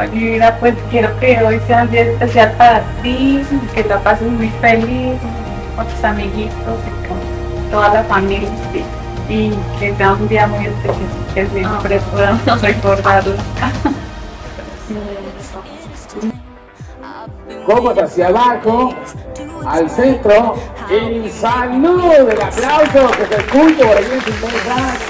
Olivia, pues quiero que hoy sea un día especial para ti, que la pases muy feliz con tus amiguitos y con toda la familia. Y que sea un día muy especial, que siempre podamos recordarlo. Copas hacia abajo, al centro, el saludo del aplauso que se escucha por aquí en su mesa.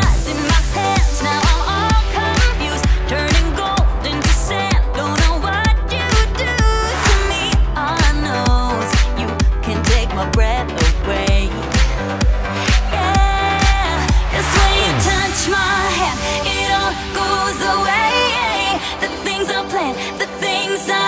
the things I